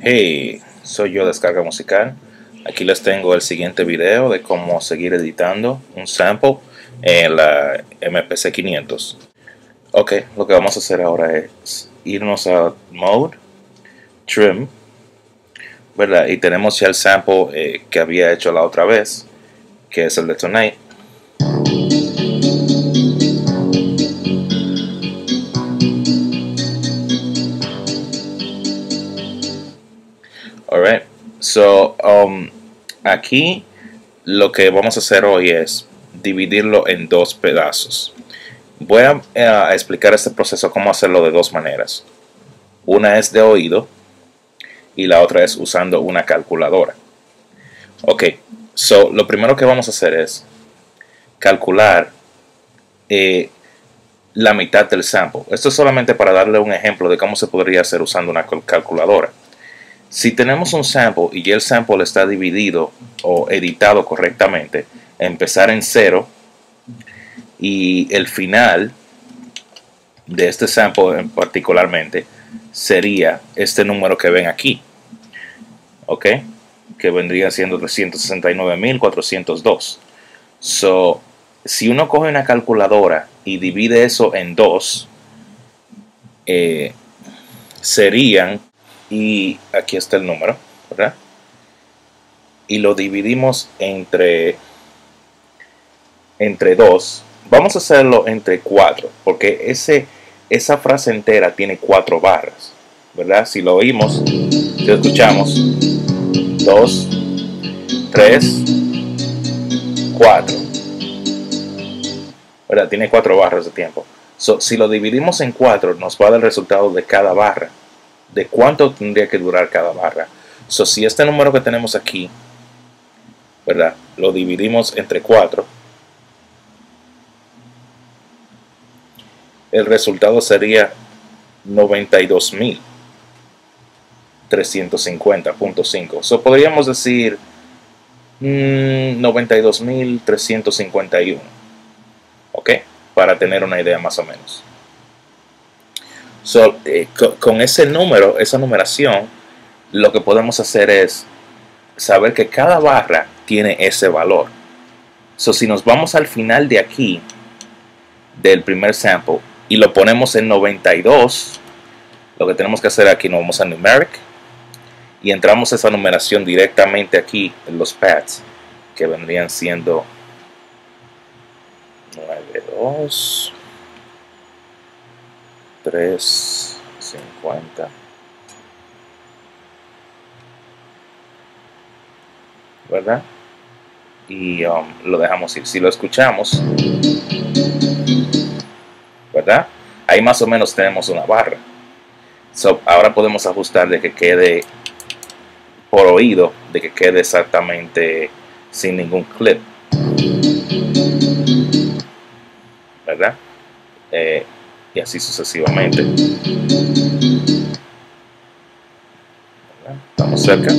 Hey, soy yo Descarga Musical. Aquí les tengo el siguiente video de cómo seguir editando un sample en la MPC 500. Ok, lo que vamos a hacer ahora es irnos a Mode, Trim, ¿verdad? Y tenemos ya el sample eh, que había hecho la otra vez, que es el de Tonight. So um, aquí lo que vamos a hacer hoy es dividirlo en dos pedazos. Voy a, a, explicar este proceso, cómo hacerlo de dos maneras. Una es de oído y la otra es usando una calculadora. Ok, so lo primero que vamos a hacer es calcular eh, la mitad del sample. Esto es solamente para darle un ejemplo de cómo se podría hacer usando una calculadora. Si tenemos un sample y el sample está dividido o editado correctamente, empezar en cero y el final de este sample en particularmente sería este número que ven aquí. ¿Ok? Que vendría siendo 369.402. So, si uno coge una calculadora y divide eso en dos, eh, serían y aquí está el número, ¿verdad? Y lo dividimos entre entre 2. Vamos a hacerlo entre 4, porque ese, esa frase entera tiene 4 barras, ¿verdad? Si lo oímos, si lo escuchamos, 2, 3, 4. ¿Verdad? Tiene 4 barras de tiempo. So, si lo dividimos en 4, nos va a dar el resultado de cada barra de cuánto tendría que durar cada barra. So, si este número que tenemos aquí, ¿verdad? Lo dividimos entre 4, el resultado sería 92.350.5. So, podríamos decir mmm, 92.351. ¿Ok? Para tener una idea más o menos. So, eh, con, ese número, esa numeración, lo que podemos hacer es saber que cada barra tiene ese valor. So, si nos vamos al final de aquí, del primer sample, y lo ponemos en 92, lo que tenemos que hacer aquí, nos vamos a numeric, y entramos esa numeración directamente aquí en los pads, que vendrían siendo 92. 350 ¿verdad? Y um, lo dejamos ir. Si lo escuchamos, ¿verdad? Ahí más o menos tenemos una barra. So, ahora podemos ajustar de que quede por oído, de que quede exactamente sin ningún clip. ¿Verdad? Eh, y así sucesivamente. Estamos cerca.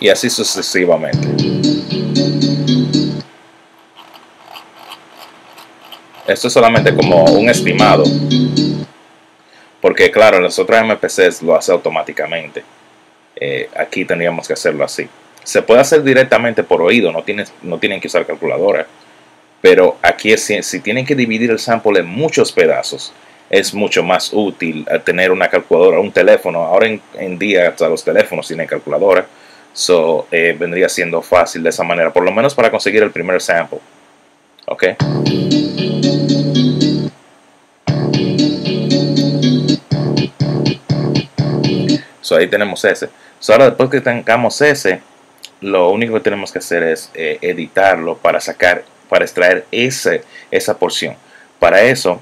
Y así sucesivamente. Esto es solamente como un estimado. Porque claro, en las otras MPCs lo hace automáticamente. Eh, aquí tendríamos que hacerlo así. Se puede hacer directamente por oído, no, tienes, no tienen que usar calculadora. Pero aquí es, si, si tienen que dividir el sample en muchos pedazos, es mucho más útil tener una calculadora, un teléfono. Ahora en, en día hasta los teléfonos tienen calculadora. So, eh, vendría siendo fácil de esa manera, por lo menos para conseguir el primer sample. ¿Ok? Ahí tenemos ese. So, ahora después que tengamos ese, lo único que tenemos que hacer es eh, editarlo para sacar, para extraer ese, esa porción. Para eso,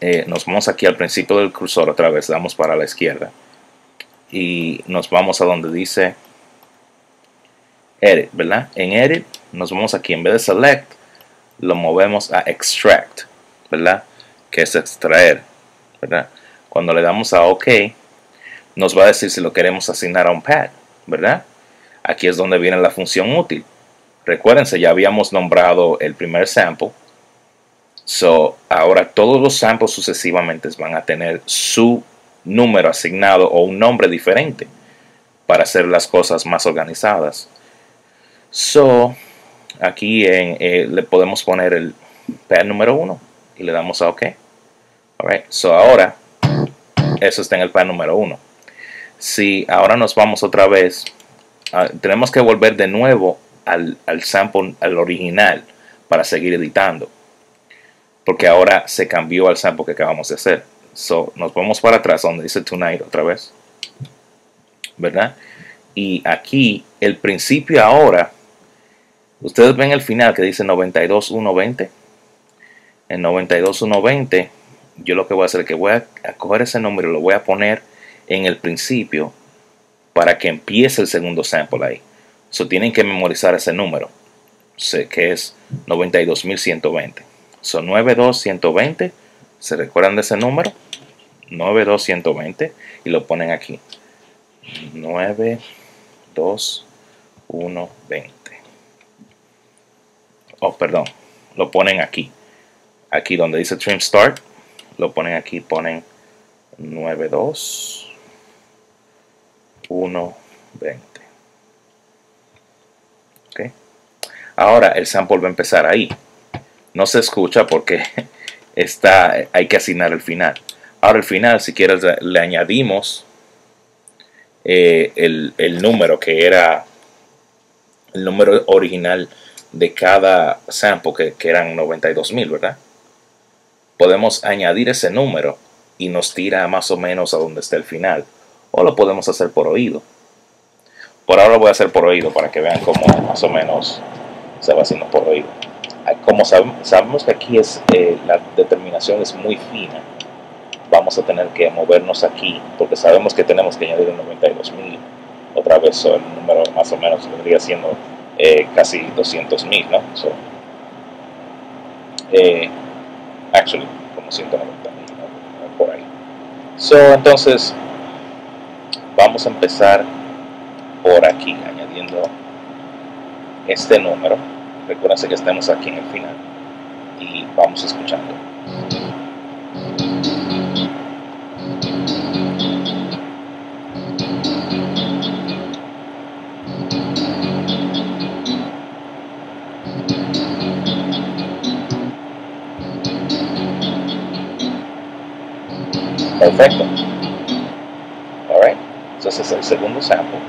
eh, nos vamos aquí al principio del cursor otra vez, damos para la izquierda. Y nos vamos a donde dice Edit, ¿verdad? En Edit nos vamos aquí, en vez de Select, lo movemos a Extract, ¿verdad? Que es extraer, ¿verdad? Cuando le damos a OK, nos va a decir si lo queremos asignar a un pad, ¿verdad? Aquí es donde viene la función útil. Recuérdense, ya habíamos nombrado el primer sample. So, ahora todos los samples sucesivamente van a tener su número asignado o un nombre diferente para hacer las cosas más organizadas. So, aquí eh, le podemos poner el pad número 1 y le damos a OK. Alright, so ahora eso está en el pad número 1. Si ahora nos vamos otra vez, ah, tenemos que volver de nuevo al, al sample, al original, para seguir editando. Porque ahora se cambió al sample que acabamos de hacer. So, nos vamos para atrás donde dice Tonight otra vez. ¿Verdad? Y aquí, el principio ahora, ustedes ven el final que dice 92.120. En 92.120, yo lo que voy a hacer es que voy a, coger ese número y lo voy a poner en el principio para que empiece el segundo sample ahí. So, tienen que memorizar ese número, sé que es 92.120. Son 92.120. ¿Se recuerdan de ese número? 92120 y lo ponen aquí. 92120. Oh, perdón. Lo ponen aquí. Aquí donde dice trim start, lo ponen aquí, ponen 92120. Ok. Ahora el sample va a empezar ahí. No se escucha porque está, hay que asignar el final. Ahora al final, si quieres, le añadimos eh, el, número que era el número original de cada sample, que, que eran 92.000, ¿verdad? Podemos añadir ese número y nos tira más o menos a donde está el final. O lo podemos hacer por oído. Por ahora lo voy a hacer por oído para que vean cómo más o menos se va haciendo por oído. Como sabemos, que aquí es eh, la determinación es muy fina, vamos a tener que movernos aquí, porque sabemos que tenemos que añadir el 92.000, otra vez el número más o menos vendría siendo eh, casi 200.000, ¿no? So, eh, actually, como 190.000, ¿no? por ahí. So, entonces, vamos a empezar por aquí, añadiendo este número. Recuérdense que estamos aquí en el final y vamos escuchando. Perfecto. Entonces es el segundo sample.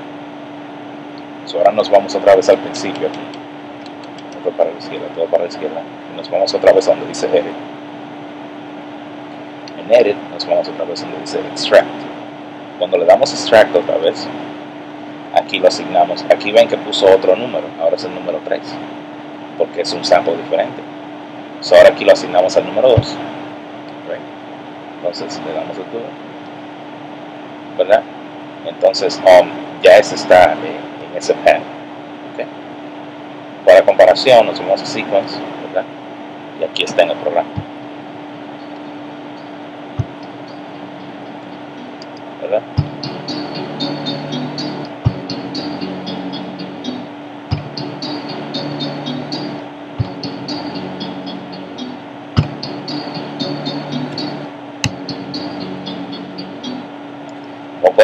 ahora nos vamos otra vez al principio aquí. Todo para la izquierda, todo para la izquierda. Y nos vamos otra vez a donde dice edit. En edit nos vamos otra vez a donde dice extract. Cuando le damos extract otra vez, aquí lo asignamos. Aquí ven que puso otro número. Ahora es el número 3. Porque es un sample diferente. ahora aquí lo asignamos al número 2 entonces le damos el todo ¿verdad? Entonces um, ya ese está en, ese pad. Para comparación nos vamos a sequence, ¿verdad? Y aquí está en el programa. ¿Verdad?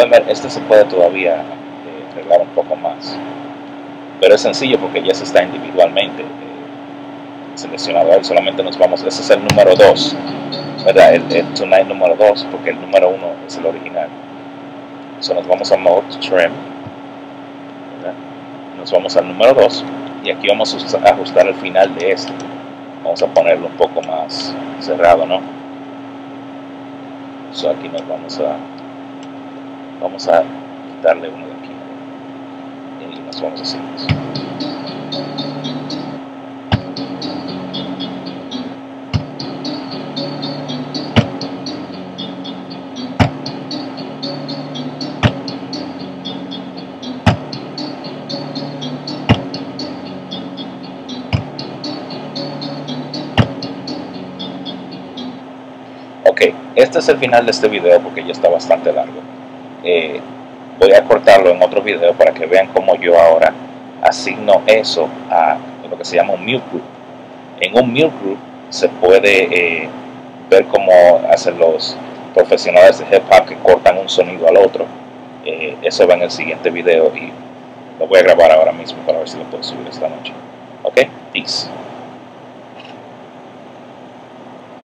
Ver, este se puede todavía eh, arreglar un poco más. Pero es sencillo porque ya se está individualmente eh, seleccionado. Él solamente nos vamos, ese es el número 2, ¿verdad? El, el Tonight número 2, porque el número 1 es el original. So nos vamos a Mode Trim, Nos vamos al número 2 y aquí vamos a ajustar el final de este. Vamos a ponerlo un poco más cerrado, ¿no? So aquí nos vamos a vamos a quitarle uno de aquí y nos vamos a hacer Ok, este es el final de este video porque ya está bastante largo. Eh, voy a cortarlo en otro video para que vean cómo yo ahora asigno eso a lo que se llama un mute group. En un mute group se puede eh, ver cómo hacen los profesionales de hip hop que cortan un sonido al otro. Eh, eso va en el siguiente video y lo voy a grabar ahora mismo para ver si lo puedo subir esta noche. Ok, peace.